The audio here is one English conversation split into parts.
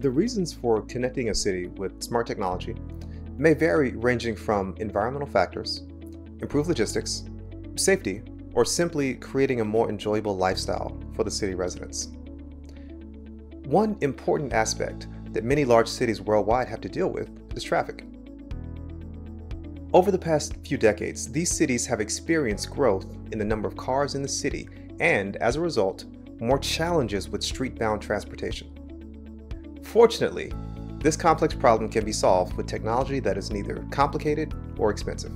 The reasons for connecting a city with smart technology may vary ranging from environmental factors, improved logistics, safety, or simply creating a more enjoyable lifestyle for the city residents. One important aspect that many large cities worldwide have to deal with is traffic. Over the past few decades, these cities have experienced growth in the number of cars in the city and, as a result, more challenges with street-bound transportation. Fortunately, this complex problem can be solved with technology that is neither complicated or expensive.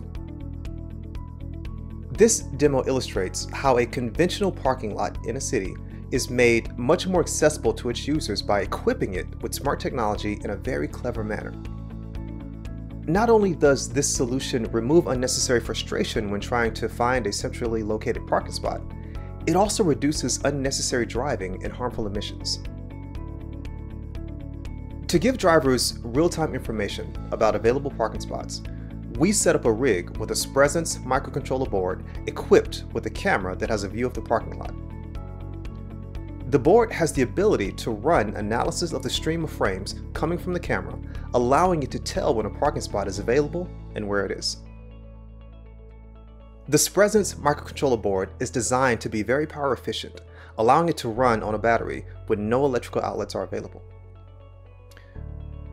This demo illustrates how a conventional parking lot in a city is made much more accessible to its users by equipping it with smart technology in a very clever manner. Not only does this solution remove unnecessary frustration when trying to find a centrally located parking spot, it also reduces unnecessary driving and harmful emissions. To give drivers real-time information about available parking spots, we set up a rig with a Spresense microcontroller board equipped with a camera that has a view of the parking lot. The board has the ability to run analysis of the stream of frames coming from the camera, allowing it to tell when a parking spot is available and where it is. The Spresense microcontroller board is designed to be very power efficient, allowing it to run on a battery when no electrical outlets are available.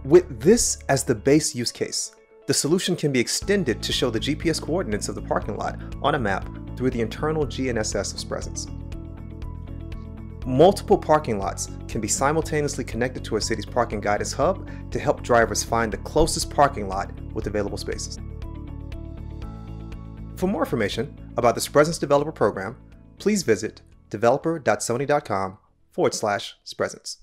With this as the base use case, the solution can be extended to show the GPS coordinates of the parking lot on a map through the internal GNSS of Spresense. Multiple parking lots can be simultaneously connected to a city's parking guidance hub to help drivers find the closest parking lot with available spaces. For more information about the Spresense Developer Program, please visit developer.sony.com forward slash Spresense.